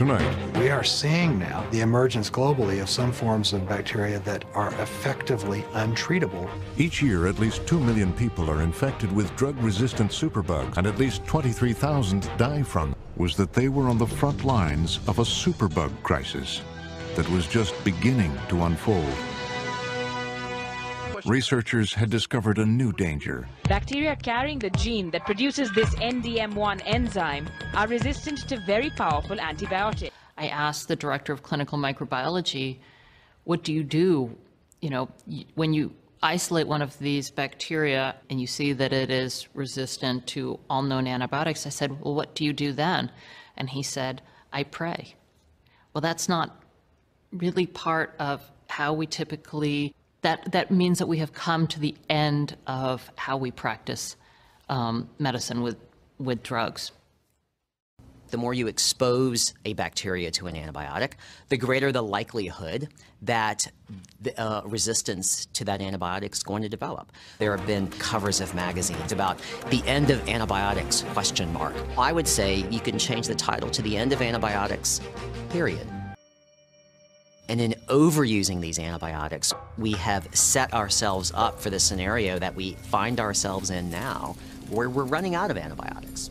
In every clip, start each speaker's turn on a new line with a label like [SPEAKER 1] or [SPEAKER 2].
[SPEAKER 1] tonight.
[SPEAKER 2] We are seeing now the emergence globally of some forms of bacteria that are effectively untreatable.
[SPEAKER 1] Each year, at least 2 million people are infected with drug-resistant superbugs, and at least 23,000 die from was that they were on the front lines of a superbug crisis that was just beginning to unfold. Researchers had discovered a new danger.
[SPEAKER 3] Bacteria carrying the gene that produces this NDM1 enzyme are resistant to very powerful antibiotics.
[SPEAKER 4] I asked the director of clinical microbiology, what do you do, you know, when you isolate one of these bacteria and you see that it is resistant to all known antibiotics? I said, well, what do you do then? And he said, I pray. Well, that's not really part of how we typically that, that means that we have come to the end of how we practice um, medicine with, with drugs.
[SPEAKER 5] The more you expose a bacteria to an antibiotic, the greater the likelihood that the, uh, resistance to that antibiotic is going to develop. There have been covers of magazines about the end of antibiotics question mark. I would say you can change the title to the end of antibiotics, period. And in overusing these antibiotics, we have set ourselves up for the scenario that we find ourselves in now, where we're running out of antibiotics.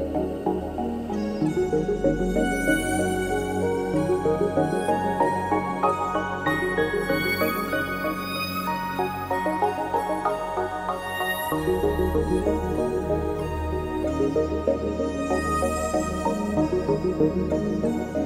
[SPEAKER 6] Thank you.